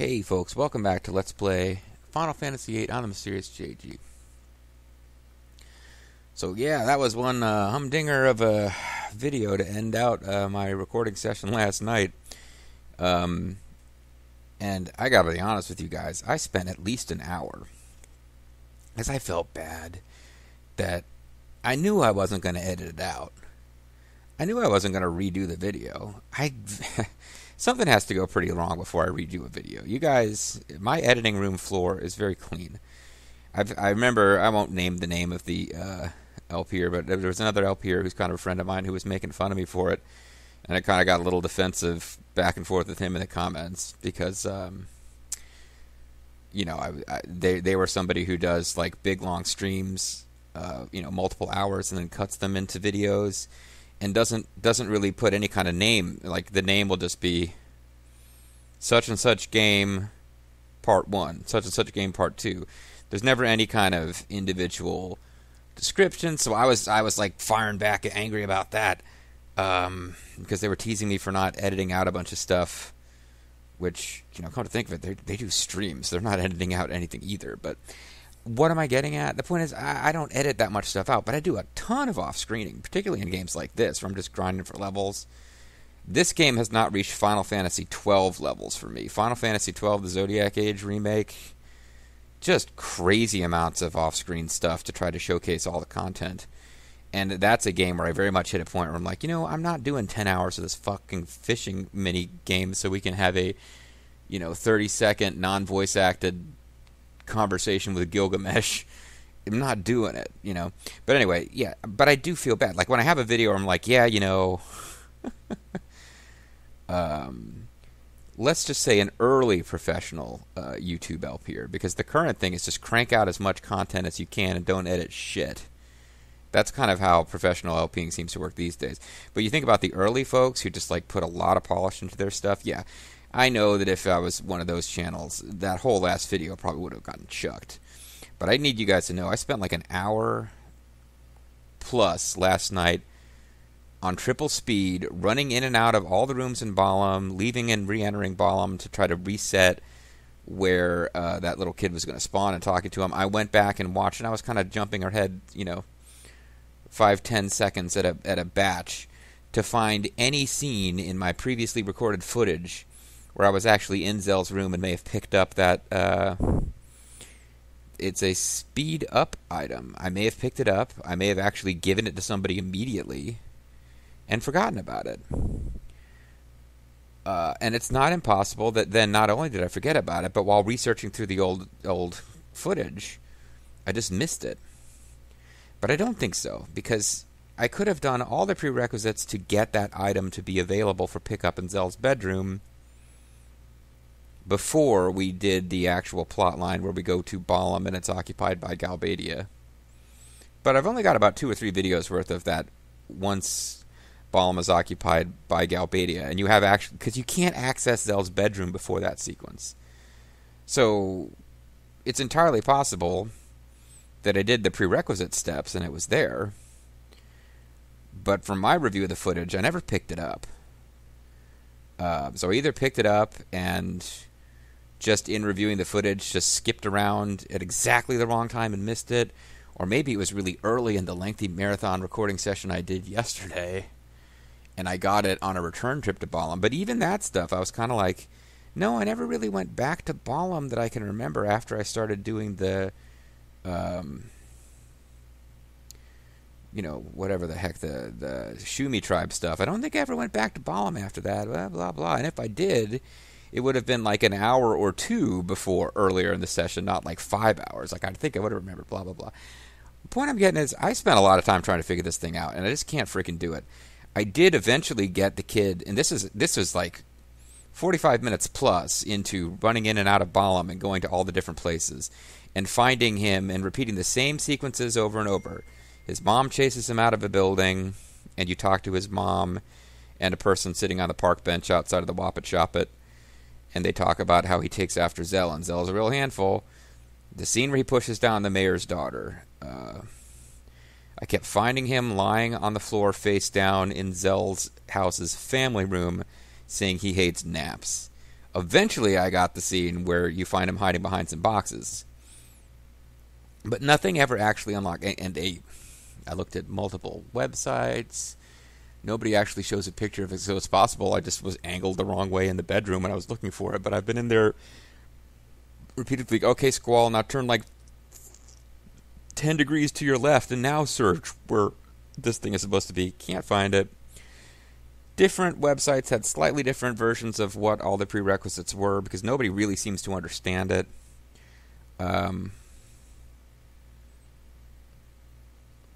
Hey folks, welcome back to Let's Play Final Fantasy VIII on the Mysterious JG. So yeah, that was one uh, humdinger of a video to end out uh, my recording session last night. Um, and I gotta be honest with you guys, I spent at least an hour. As I felt bad that I knew I wasn't going to edit it out. I knew I wasn't going to redo the video. I something has to go pretty wrong before I redo a video. You guys, my editing room floor is very clean. I've, i remember I won't name the name of the uh, LPer, but there was another LPer who's kind of a friend of mine who was making fun of me for it, and I kind of got a little defensive back and forth with him in the comments because. Um, you know, I, I, they they were somebody who does like big long streams, uh, you know, multiple hours, and then cuts them into videos, and doesn't doesn't really put any kind of name. Like the name will just be such and such game, part one, such and such game, part two. There's never any kind of individual description. So I was I was like firing back, angry about that, um, because they were teasing me for not editing out a bunch of stuff which you know, come to think of it, they do streams. They're not editing out anything either. But what am I getting at? The point is, I, I don't edit that much stuff out, but I do a ton of off screening, particularly in games like this, where I'm just grinding for levels. This game has not reached Final Fantasy 12 levels for me. Final Fantasy 12, the Zodiac Age remake, just crazy amounts of off screen stuff to try to showcase all the content. And that's a game where I very much hit a point where I'm like, you know, I'm not doing 10 hours of this fucking fishing mini game so we can have a, you know, 30 second non voice acted conversation with Gilgamesh. I'm not doing it, you know. But anyway, yeah, but I do feel bad. Like when I have a video, I'm like, yeah, you know, um, let's just say an early professional uh, YouTube here, because the current thing is just crank out as much content as you can and don't edit shit. That's kind of how professional LPing seems to work these days. But you think about the early folks who just like put a lot of polish into their stuff. Yeah, I know that if I was one of those channels, that whole last video probably would have gotten chucked. But I need you guys to know I spent like an hour plus last night on triple speed, running in and out of all the rooms in Balamb, leaving and re-entering Balamb to try to reset where uh, that little kid was going to spawn and talking to him. I went back and watched, and I was kind of jumping ahead, you know, five ten seconds at a at a batch to find any scene in my previously recorded footage where I was actually in Zell's room and may have picked up that. Uh, it's a speed up item. I may have picked it up. I may have actually given it to somebody immediately and forgotten about it. Uh, and it's not impossible that then not only did I forget about it, but while researching through the old old footage, I just missed it. But I don't think so, because I could have done all the prerequisites to get that item to be available for pickup in Zell's bedroom before we did the actual plot line where we go to Balamb and it's occupied by Galbadia. But I've only got about two or three videos worth of that once Balamb is occupied by Galbadia, and you have actually because you can't access Zell's bedroom before that sequence. So it's entirely possible that I did the prerequisite steps and it was there. But from my review of the footage, I never picked it up. Uh, so I either picked it up and just in reviewing the footage, just skipped around at exactly the wrong time and missed it, or maybe it was really early in the lengthy marathon recording session I did yesterday, and I got it on a return trip to Balamb. But even that stuff, I was kind of like, no, I never really went back to Balamb that I can remember after I started doing the um, you know, whatever the heck the the Shumi tribe stuff. I don't think I ever went back to Balamb after that. Blah blah blah. And if I did, it would have been like an hour or two before earlier in the session, not like five hours. Like I think I would have remembered. Blah blah blah. The point I'm getting is I spent a lot of time trying to figure this thing out, and I just can't freaking do it. I did eventually get the kid, and this is this was like 45 minutes plus into running in and out of Balamb and going to all the different places and finding him and repeating the same sequences over and over. His mom chases him out of a building, and you talk to his mom and a person sitting on the park bench outside of the Wappet Shoppet, and they talk about how he takes after Zell, and Zell's a real handful. The scene where he pushes down the mayor's daughter. Uh, I kept finding him lying on the floor face down in Zell's house's family room, saying he hates naps. Eventually, I got the scene where you find him hiding behind some boxes, but nothing ever actually unlocked. And a, I looked at multiple websites. Nobody actually shows a picture of it, so it's possible I just was angled the wrong way in the bedroom when I was looking for it. But I've been in there repeatedly. Okay, Squall, now turn like 10 degrees to your left and now search where this thing is supposed to be. Can't find it. Different websites had slightly different versions of what all the prerequisites were because nobody really seems to understand it. Um,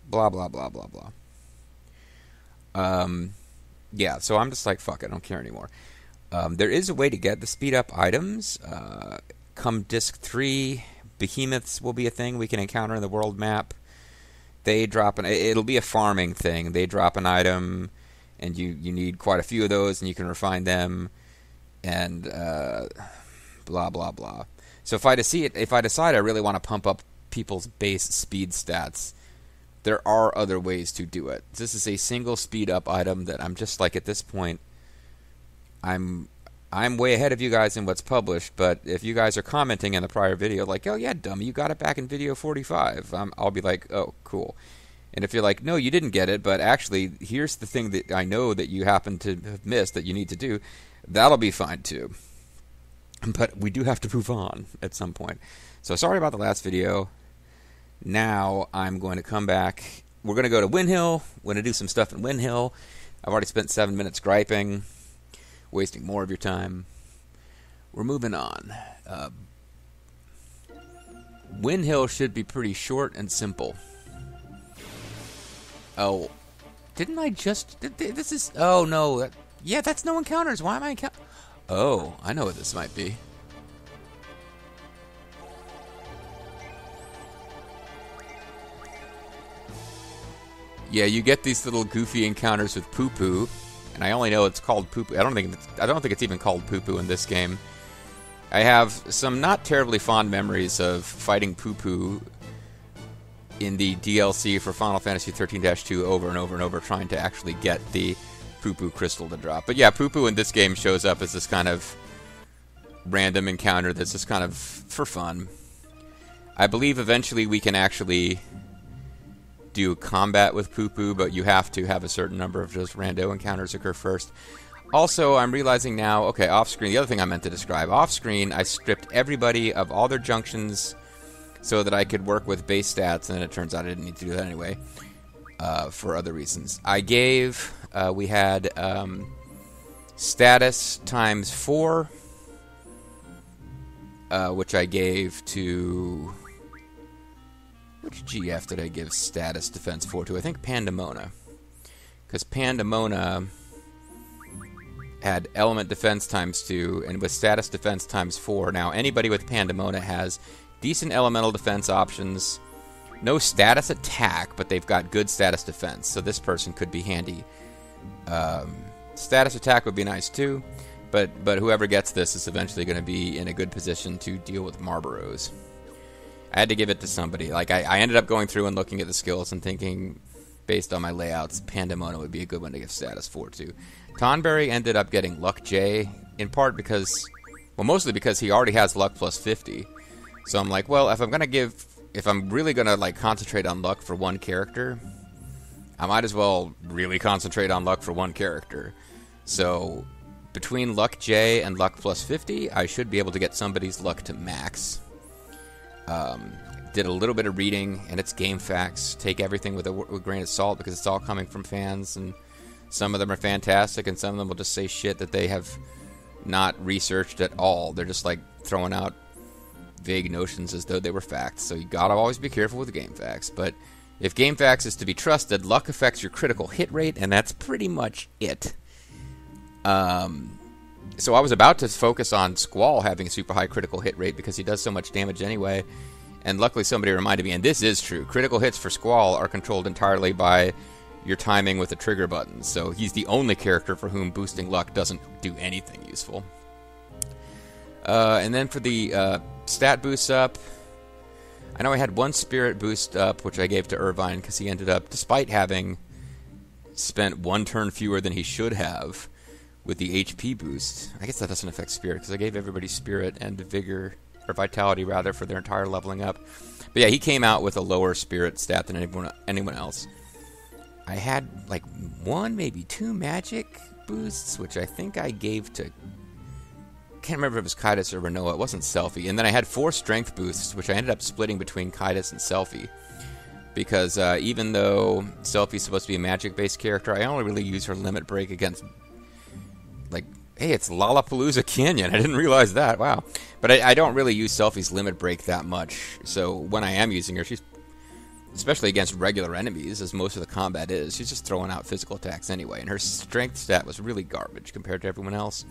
blah, blah, blah, blah, blah. Um, yeah, so I'm just like, fuck it, I don't care anymore. Um, there is a way to get the speed up items. Uh, come disc 3, behemoths will be a thing we can encounter in the world map. They drop an it'll be a farming thing. They drop an item and you you need quite a few of those and you can refine them and uh, blah blah blah. So if I decide if I decide I really want to pump up people's base speed stats, there are other ways to do it. This is a single speed up item that I'm just like at this point I'm I'm way ahead of you guys in what's published, but if you guys are commenting in the prior video, like, oh yeah, dummy, you got it back in video 45, um, I'll be like, oh, cool. And if you're like, no, you didn't get it, but actually, here's the thing that I know that you happen to have missed that you need to do, that'll be fine too. But we do have to move on at some point. So sorry about the last video. Now I'm going to come back. We're going to go to Winhill. We're going to do some stuff in Winhill. I've already spent seven minutes griping wasting more of your time. We're moving on. Uh, Winhill should be pretty short and simple. Oh, didn't I just? This is. Oh no. Yeah, that's no encounters. Why am I encounter? Oh, I know what this might be. Yeah, you get these little goofy encounters with Poo Poo and I only know it's called Poo Poo. I don't think I don't think it's even called Poo Poo in this game. I have some not terribly fond memories of fighting Poo Poo in the DLC for Final Fantasy 13-2 over and over and over, trying to actually get the Poo Poo crystal to drop. But yeah, Poo Poo in this game shows up as this kind of random encounter that's just kind of for fun. I believe eventually we can actually do combat with Poo Poo, but you have to have a certain number of just rando encounters occur first. Also, I'm realizing now, okay, off screen, the other thing I meant to describe off screen, I stripped everybody of all their junctions so that I could work with base stats, and it turns out I didn't need to do that anyway uh, for other reasons. I gave, uh, we had um, status times four, uh, which I gave to which GF did I give status defense for to? I think Pandemona. Because Pandemona had element defense times 2, and with status defense times 4. Now, anybody with Pandemona has decent elemental defense options, no status attack, but they've got good status defense, so this person could be handy. Um, status attack would be nice too, but, but whoever gets this is eventually going to be in a good position to deal with Marlboros. I had to give it to somebody. Like I, I ended up going through and looking at the skills and thinking, based on my layouts, Pandemona would be a good one to give status for too. Tonberry ended up getting Luck J in part because, well, mostly because he already has Luck plus 50. So I'm like, well, if I'm gonna give, if I'm really gonna like concentrate on Luck for one character, I might as well really concentrate on Luck for one character. So between Luck J and Luck plus 50, I should be able to get somebody's Luck to max. Um, did a little bit of reading, and it's GameFAQs. Take everything with a, with a grain of salt because it's all coming from fans, and some of them are fantastic, and some of them will just say shit that they have not researched at all. They're just like throwing out vague notions as though they were facts. So you gotta always be careful with GameFAQs. But if GameFAQs is to be trusted, luck affects your critical hit rate, and that's pretty much it. Um, so I was about to focus on Squall having a super high critical hit rate because he does so much damage anyway. And luckily somebody reminded me, and this is true. Critical hits for Squall are controlled entirely by your timing with the trigger button. So he's the only character for whom boosting luck doesn't do anything useful. Uh, and then for the uh, stat boosts up, I know I had one spirit boost up, which I gave to Irvine because he ended up, despite having spent one turn fewer than he should have, with the HP boost. I guess that doesn't affect spirit because I gave everybody spirit and vigor or vitality rather for their entire leveling up. But yeah, he came out with a lower spirit stat than anyone anyone else. I had like one, maybe two magic boosts, which I think I gave to. Can't remember if it was Kydus or Rinoa. It wasn't Selphie. And then I had four strength boosts, which I ended up splitting between Kydus and Selphie. Because uh, even though Selphie's supposed to be a magic based character, I only really use her limit break against like hey, it's Lallapalooza Canyon. I didn't realize that. Wow. But I, I, don't really use Selphie's limit break that much. So when I am using her, she's especially against regular enemies, as most of the combat is, she's just throwing out physical attacks anyway. And her strength stat was really garbage compared to everyone else.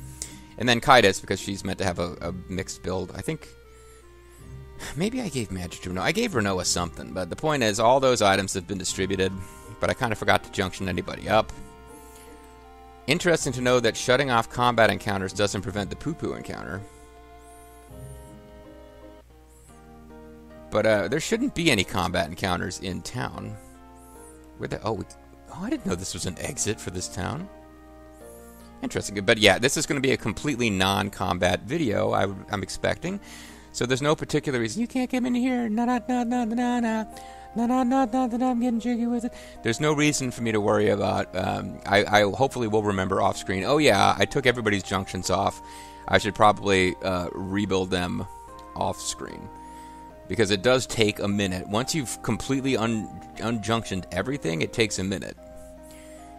And then Kydus, because she's meant to have a, a mixed build. I think maybe I gave magic to Rinoa. I gave Rinoa something, but the point is, all those items have been distributed. But I kind of forgot to junction anybody up. Interesting to know that shutting off combat encounters doesn't prevent the poo-poo encounter. But uh, there shouldn't be any combat encounters in town. Where the oh, we, oh, I didn't know this was an exit for this town. Interesting, but yeah, this is going to be a completely non-combat video. I, am expecting, so there's no particular reason you can't come in here. Na na na na na na. I'm getting jiggy with it. There's no reason for me to worry about. Um, I, I hopefully will remember off screen. Oh yeah, I took everybody's junctions off. I should probably uh, rebuild them off screen because it does take a minute. Once you've completely un- unjunctioned everything, it takes a minute.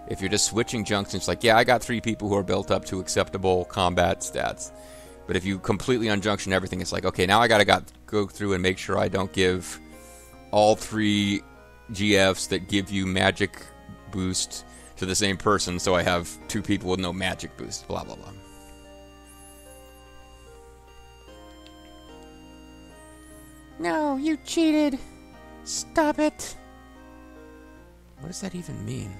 If you're just switching junctions, like yeah, I got three people who are built up to acceptable combat stats. But if you completely unjunction everything, it's like okay, now I gotta got go through and make sure I don't give all three GFs that give you magic boost to the same person, so I have two people with no magic boost, blah blah blah. No, you cheated. Stop it. What does that even mean?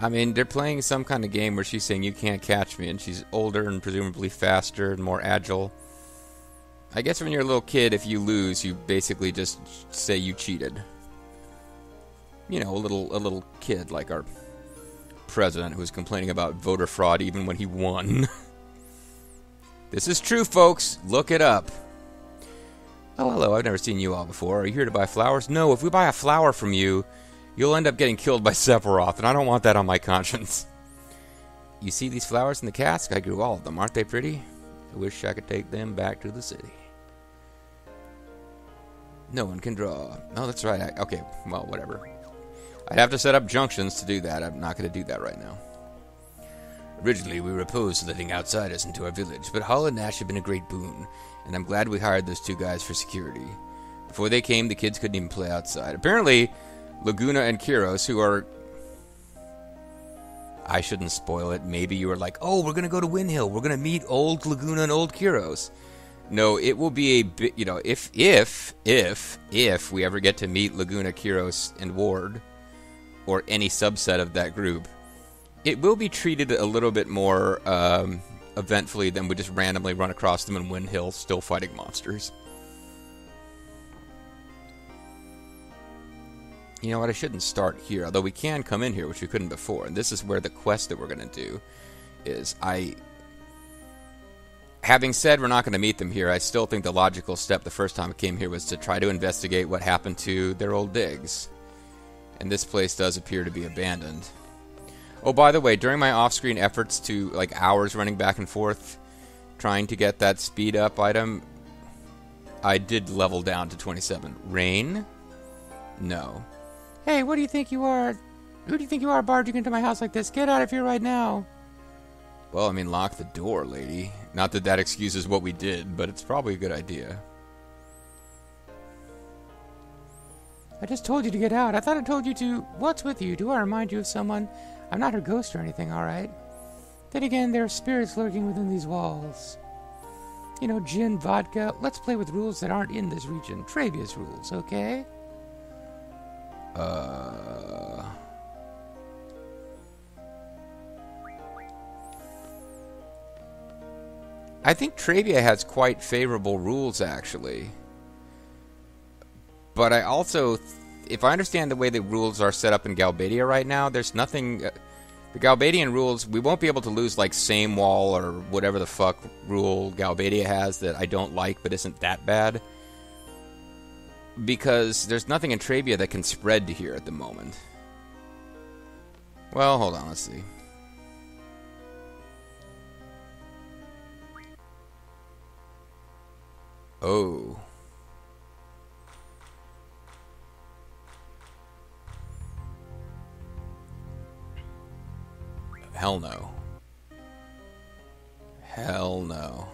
I mean, they're playing some kind of game where she's saying you can't catch me, and she's older and presumably faster and more agile. I guess when you're a little kid, if you lose, you basically just say you cheated. You know, a little a little kid like our president who's complaining about voter fraud even when he won. this is true, folks. Look it up. Oh, hello. I've never seen you all before. Are you here to buy flowers? No, if we buy a flower from you, you'll end up getting killed by Sephiroth, and I don't want that on my conscience. You see these flowers in the cask? I grew all of them. Aren't they pretty? I wish I could take them back to the city. No one can draw. Oh, that's right. I, okay, well, whatever. I'd have to set up junctions to do that. I'm not going to do that right now. Originally, we were opposed to letting outsiders into our village, but Hall and Nash have been a great boon, and I'm glad we hired those two guys for security. Before they came, the kids couldn't even play outside. Apparently, Laguna and Kiros, who are. I shouldn't spoil it. Maybe you were like, oh, we're going to go to Winhill. We're going to meet old Laguna and old Kiros. No, it will be a bit. You know, if if if if we ever get to meet Laguna, Kiros, and Ward, or any subset of that group, it will be treated a little bit more um, eventfully than we just randomly run across them in Winhill, still fighting monsters. You know what? I shouldn't start here, although we can come in here, which we couldn't before. And this is where the quest that we're going to do is. I having said we're not going to meet them here, I still think the logical step the first time I came here was to try to investigate what happened to their old digs. And this place does appear to be abandoned. Oh, by the way, during my off-screen efforts to, like, hours running back and forth, trying to get that speed up item, I did level down to 27. Raine? No. Hey, what do you think you are? Who do you think you are barging into my house like this? Get out of here right now. Well, I mean, lock the door, lady. Not that that excuses what we did, but it's probably a good idea. I just told you to get out. I thought I told you to. What's with you? Do I remind you of someone? I'm not her ghost or anything, alright? Then again, there are spirits lurking within these walls. You know, gin, vodka. Let's play with rules that aren't in this region. Trabia's rules, okay? Uh. I think Trabia has quite favorable rules, actually. But I also, if I understand the way the rules are set up in Galbadia right now, there's nothing. Uh, The Galbadian rules, we won't be able to lose like same wall or whatever the fuck rule Galbadia has that I don't like but isn't that bad. Because there's nothing in Trabia that can spread to here at the moment. Well, hold on, let's see. Oh. Hell no. Hell no.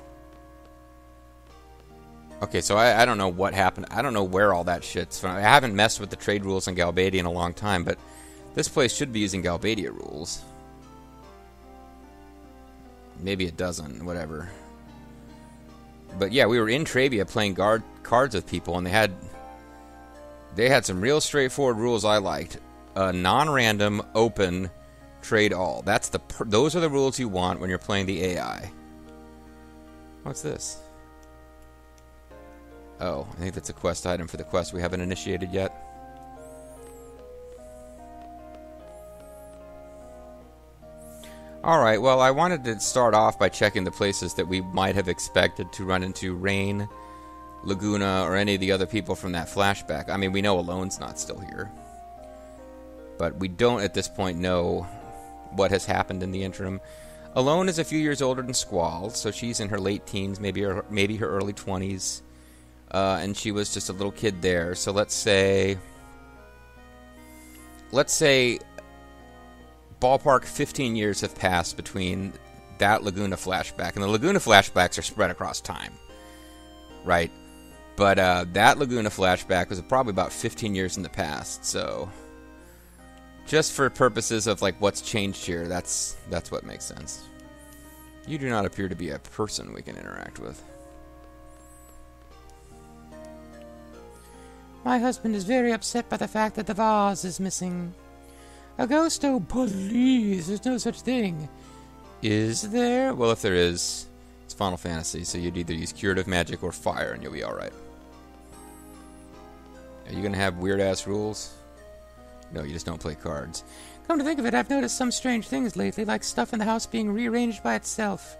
Okay, so I, I don't know what happened. I don't know where all that shit's from. I haven't messed with the trade rules in Galbadia in a long time, but this place should be using Galbadia rules. Maybe it doesn't, whatever. But yeah, we were in Trabia playing guard cards with people, and they had they had some real straightforward rules I liked. A non-random, open, trade all. That's the per- those are the rules you want when you're playing the AI. What's this? Oh, I think that's a quest item for the quest we haven't initiated yet. Alright, well, I wanted to start off by checking the places that we might have expected to run into Raine, Laguna, or any of the other people from that flashback. I mean, we know Ellone's not still here. But we don't at this point know what has happened in the interim. Alone is a few years older than Squall, so she's in her late teens, maybe her, maybe her early 20s. Uh, and she was just a little kid there. So let's say. Let's say ballpark 15 years have passed between that Laguna flashback, and the Laguna flashbacks are spread across time, right? But uh, that Laguna flashback was probably about 15 years in the past, so just for purposes of like what's changed here, that's that's what makes sense. You do not appear to be a person we can interact with. My husband is very upset by the fact that the vase is missing. A ghost? Oh, please, there's no such thing. Is there? Well, if there is, it's Final Fantasy, so you'd either use curative magic or fire, and you'll be alright. Are you gonna have weird ass rules? No, you just don't play cards. Come to think of it, I've noticed some strange things lately, like stuff in the house being rearranged by itself.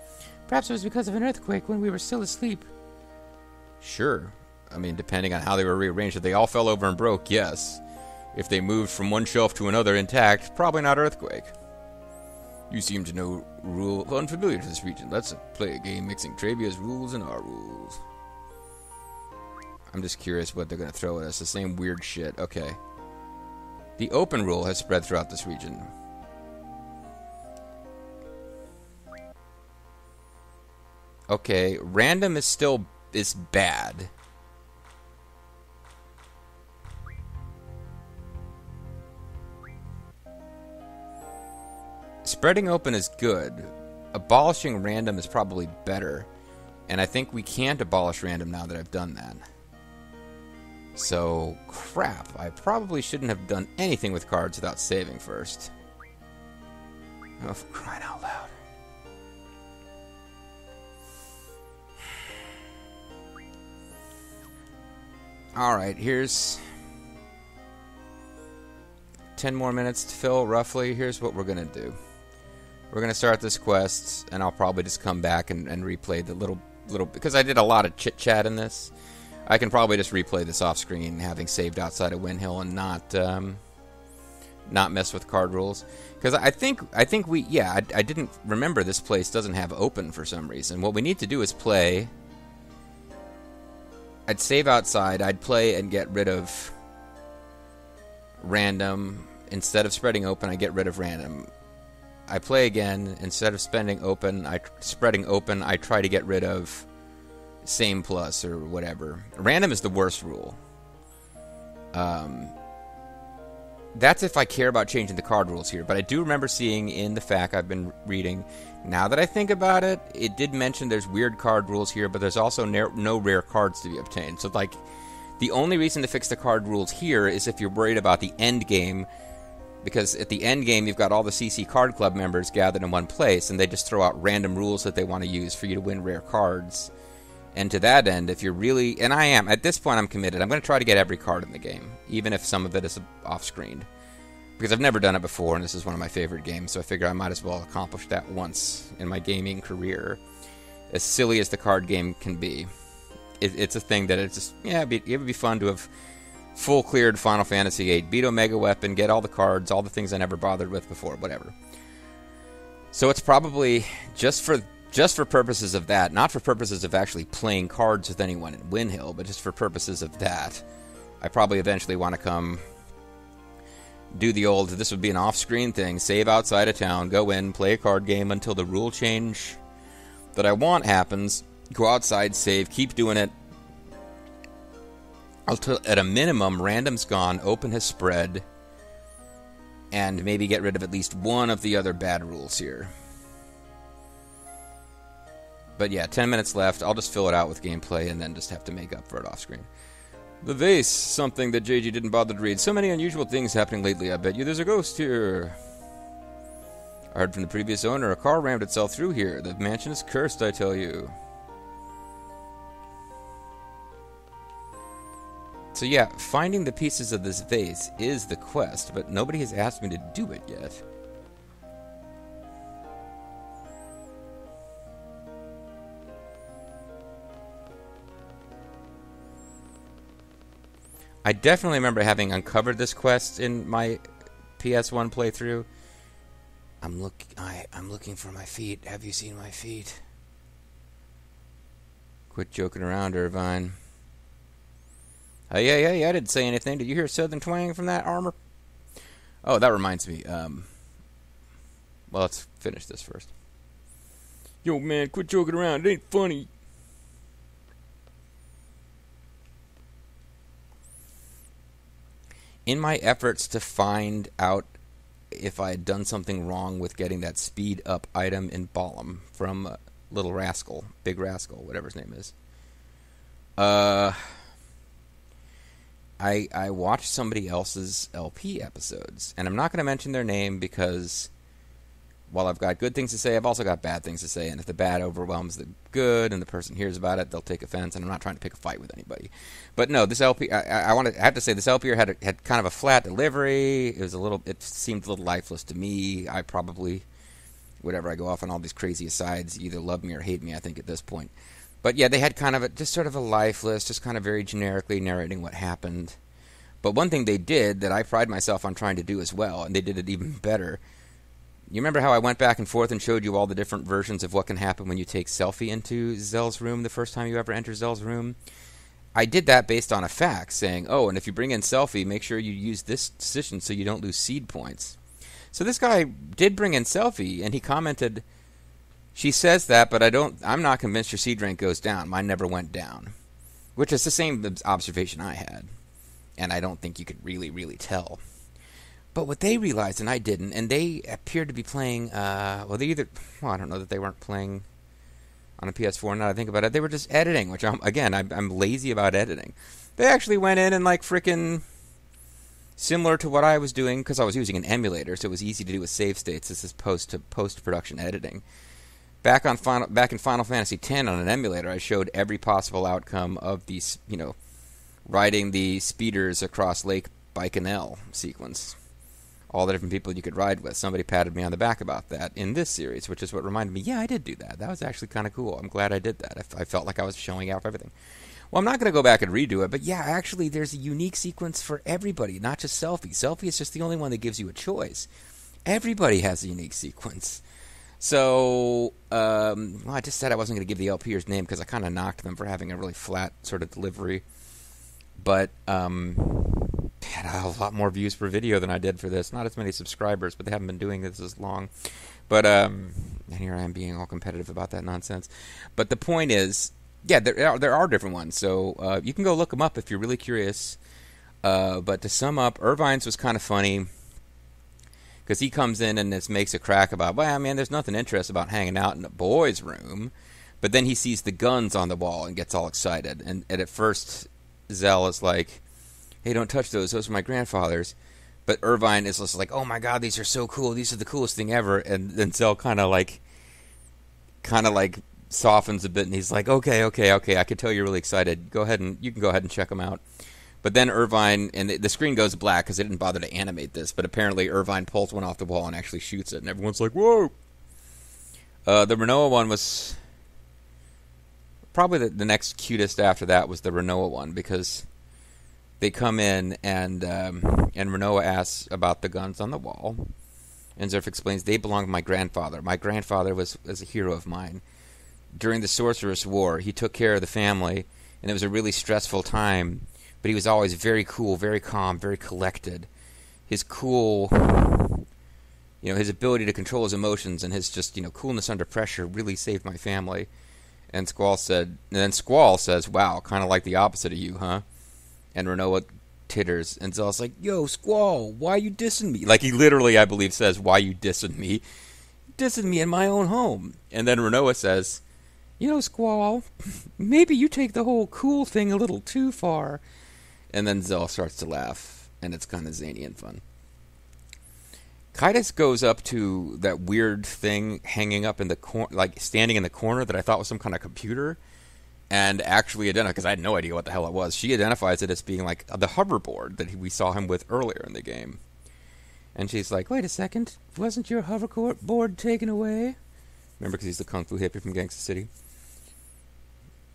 Perhaps it was because of an earthquake when we were still asleep. Sure. I mean, depending on how they were rearranged, if they all fell over and broke, yes. If they moved from one shelf to another intact, probably not earthquake. You seem to know rule unfamiliar to this region. Let's play a game mixing Trabia's rules and our rules. I'm just curious what they're going to throw at us. The same weird shit. Okay. The open rule has spread throughout this region. Okay, random is still is bad. Spreading open is good. Abolishing random is probably better. And I think we can't abolish random now that I've done that. So, crap. I probably shouldn't have done anything with cards without saving first. Oh, for crying out loud. Alright, here's 10 more minutes to fill, roughly. Here's what we're going to do. We're going to start this quest, and I'll probably just come back and, and replay the little, little... Because I did a lot of chit-chat in this. I can probably just replay this off screen, having saved outside of Winhill and not um, not mess with card rules. Because I think I think we yeah I, I, didn't remember this place doesn't have open for some reason. What we need to do is play. I'd save outside. I'd play and get rid of random instead of spreading open. I get rid of random. I play again instead of spending open. I spreading open. I try to get rid of same plus or whatever. Random is the worst rule. Um, that's if I care about changing the card rules here. But I do remember seeing in the fact I've been reading. Now that I think about it, it did mention there's weird card rules here, but there's also no rare cards to be obtained. So, like, the only reason to fix the card rules here is if you're worried about the end game, because at the end game you've got all the CC Card Club members gathered in one place, and they just throw out random rules that they want to use for you to win rare cards. And to that end, if you're really, and I am, at this point I'm committed, I'm going to try to get every card in the game, even if some of it is off screened. because I've never done it before, and this is one of my favorite games, so I figure I might as well accomplish that once in my gaming career. As silly as the card game can be, it, it's a thing that it's just yeah, it'd be, it would be fun to have full cleared Final Fantasy VIII, beat Omega Weapon, get all the cards, all the things I never bothered with before, whatever. So it's probably just for just for purposes of that, not for purposes of actually playing cards with anyone in Winhill, but just for purposes of that. I probably eventually want to come do the old this would be an off-screen thing, save outside of town, go in, play a card game until the rule change that I want happens, go outside, save, keep doing it. Until at a minimum, random's gone, open has spread, and maybe get rid of at least one of the other bad rules here. But yeah, 10 minutes left. I'll just fill it out with gameplay and then just have to make up for it off screen. The vase, something that JG didn't bother to read. So many unusual things happening lately, I bet you there's a ghost here. I heard from the previous owner a car rammed itself through here. The mansion is cursed, I tell you. So yeah, finding the pieces of this vase is the quest, but nobody has asked me to do it yet. I definitely remember having uncovered this quest in my PS1 playthrough. I'm look I I'm looking for my feet. Have you seen my feet? Quit joking around, Irvine. Yeah, yeah, yeah. I didn't say anything. Did you hear Southern twang from that armor? Oh, that reminds me. Um, well, let's finish this first. Yo, man, quit joking around. It ain't funny. in my efforts to find out if I had done something wrong with getting that speed up item in Balamb from uh, Little Rascal, Big Rascal, whatever his name is. Uh, I I watched somebody else's LP episodes, and I'm not going to mention their name because while I've got good things to say, I've also got bad things to say. And if the bad overwhelms the good, and the person hears about it, they'll take offense. And I'm not trying to pick a fight with anybody. But no, this LP, I, I want to I have to say, this LP had a, had kind of a flat delivery. It was a little, it seemed a little lifeless to me. I probably, whatever, I go off on all these crazy asides. You either love me or hate me. I think at this point. But yeah, they had kind of a, just sort of a lifeless, just kind of very generically narrating what happened. But one thing they did that I pride myself on trying to do as well, and they did it even better you remember how I went back and forth and showed you all the different versions of what can happen when you take Selphie into Zell's room the first time you ever enter Zell's room? I did that based on a fact saying, oh, and if you bring in Selphie, make sure you use this decision so you don't lose seed points. So this guy did bring in Selphie, and he commented, she says that, but I don't. I'm not convinced your seed rank goes down. Mine never went down, which is the same observation I had, and I don't think you could really, really tell. But what they realized, and I didn't, and they appeared to be playing. Uh, well, they either. Well, I don't know that they weren't playing on a PS4. Now I think about it, they were just editing. Which I'm again, I'm, I'm lazy about editing. They actually went in and like freaking similar to what I was doing because I was using an emulator, so it was easy to do with save states. This is post to post production editing. Back on final, back in Final Fantasy X on an emulator, I showed every possible outcome of these, you know, riding the speeders across Lake Bikanel sequence all the different people you could ride with. Somebody patted me on the back about that in this series, which is what reminded me, yeah, I did do that. That was actually kind of cool. I'm glad I did that. I, felt like I was showing off everything. Well, I'm not going to go back and redo it, but yeah, actually, there's a unique sequence for everybody, not just Selphie. Selphie is just the only one that gives you a choice. Everybody has a unique sequence. So, um, well, I just said I wasn't going to give the LPers name because I kind of knocked them for having a really flat sort of delivery. But um, had a lot more views per video than I did for this. Not as many subscribers, but they haven't been doing this as long. But um, and here I am being all competitive about that nonsense. But the point is, yeah, there are, there are different ones. So uh, you can go look them up if you're really curious. Uh, but to sum up, Irvine's was kind of funny because he comes in and this makes a crack about, well, man, there's nothing interesting about hanging out in a boys' room. But then he sees the guns on the wall and gets all excited. And, and at first, Zell is like, hey, don't touch those. Those are my grandfather's. But Irvine is just like, oh my god, these are so cool. These are the coolest thing ever. And then Zell kind of like, kind of like softens a bit, and he's like, okay, okay, okay. I can tell you're really excited. Go ahead and you can go ahead and check them out. But then Irvine, and the, the screen goes black because they didn't bother to animate this, but apparently Irvine pulls one off the wall and actually shoots it, and everyone's like, whoa! Uh, the Rinoa one was probably the, the next cutest after that was the Rinoa one because they come in and um, and Rinoa asks about the guns on the wall. And Zerf explains they belong to my grandfather. My grandfather was, was a hero of mine. During the Sorceress War, he took care of the family, and it was a really stressful time. But he was always very cool, very calm, very collected. His cool, you know, his ability to control his emotions and his just you know coolness under pressure really saved my family. And Squall said, and then Squall says, "Wow, kind of like the opposite of you, huh?" And Rinoa titters, and Zell's like, "Yo, Squall, why you dissing me?" Like he literally, I believe, says, "Why you dissing me?" Dissing me in my own home. And then Rinoa says, You know, Squall, maybe you take the whole cool thing a little too far. And then Zell starts to laugh, and it's kind of zany and fun. Kaitis goes up to that weird thing hanging up in the corner, like standing in the corner that I thought was some kind of computer, and actually identifies because I had no idea what the hell it was. She identifies it as being like the hoverboard that we saw him with earlier in the game, and she's like, Wait a second, wasn't your hoverboard taken away? Remember, because he's the kung fu hippie from Gangsta City.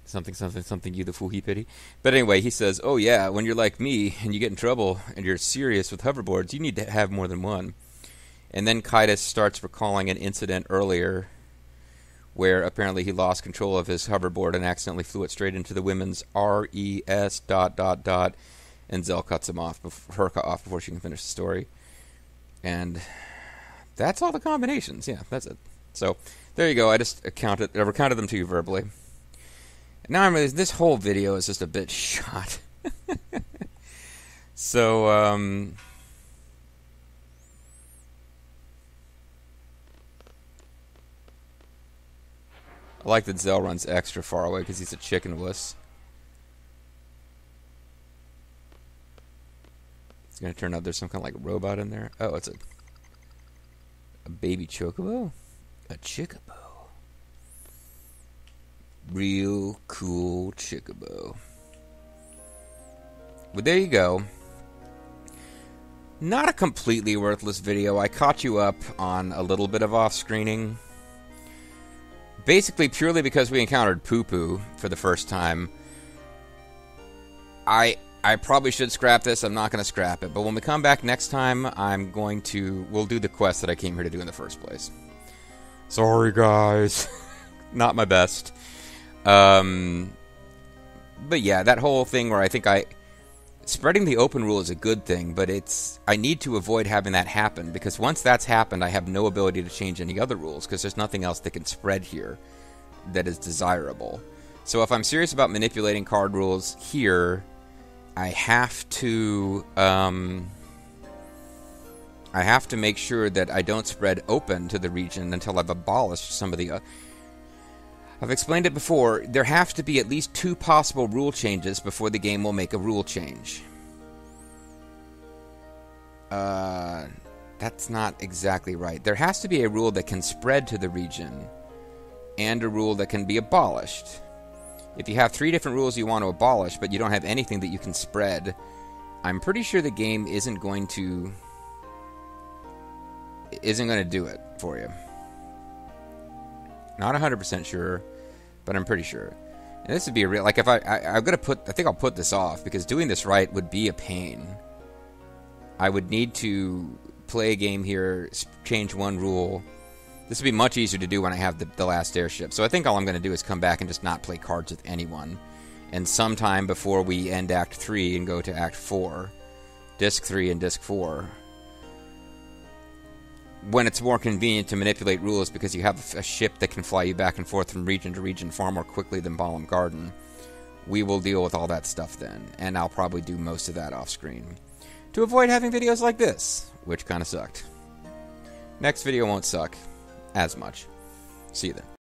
Something, something, something. You the fool he pity. But anyway, he says, "Oh yeah, when you're like me and you get in trouble and you're serious with hoverboards, you need to have more than one." And then Kaitis starts recalling an incident earlier where apparently he lost control of his hoverboard and accidentally flew it straight into the women's RES dot dot dot, and Zell cuts him off, her cut off before she can finish the story. And that's all the combinations. Yeah, that's it. So there you go. I just counted, I recounted them to you verbally. Now I'm this whole video is just a bit shot. so um, I like that Zell runs extra far away because he's a chicken wuss. It's gonna turn out there's some kind of like robot in there. Oh, it's a a baby chocobo, a chickabo, real cool chickabo. But there you go. Not a completely worthless video. I caught you up on a little bit of off screening. Basically, purely because we encountered Poo Poo for the first time. I I probably should scrap this. I'm not going to scrap it. But when we come back next time, I'm going to. We'll do the quest that I came here to do in the first place. Sorry, guys. not my best. Um, but yeah, that whole thing where I think I. Spreading the open rule is a good thing, but it's. I need to avoid having that happen because once that's happened, I have no ability to change any other rules because there's nothing else that can spread here that is desirable. So if I'm serious about manipulating card rules here, I have to um, I have to make sure that I don't spread open to the region until I've abolished some of the. Uh, I've explained it before. There have to be at least two possible rule changes before the game will make a rule change. Uh, that's not exactly right. There has to be a rule that can spread to the region, and a rule that can be abolished. If you have three different rules you want to abolish, but you don't have anything that you can spread, I'm pretty sure the game isn't going to isn't going to do it for you. Not 100% sure, but I'm pretty sure. And this would be a real like if I, I I'm gonna put I think I'll put this off because doing this right would be a pain. I would need to play a game here, change one rule. This would be much easier to do when I have the, the last airship. So I think all I'm going to do is come back and just not play cards with anyone. And sometime before we end Act 3 and go to Act 4, Disc 3 and Disc 4, when it's more convenient to manipulate rules because you have a ship that can fly you back and forth from region to region far more quickly than Balamb Garden, we will deal with all that stuff then. And I'll probably do most of that off screen. To avoid having videos like this, which kind of sucked. Next video won't suck as much. See you then.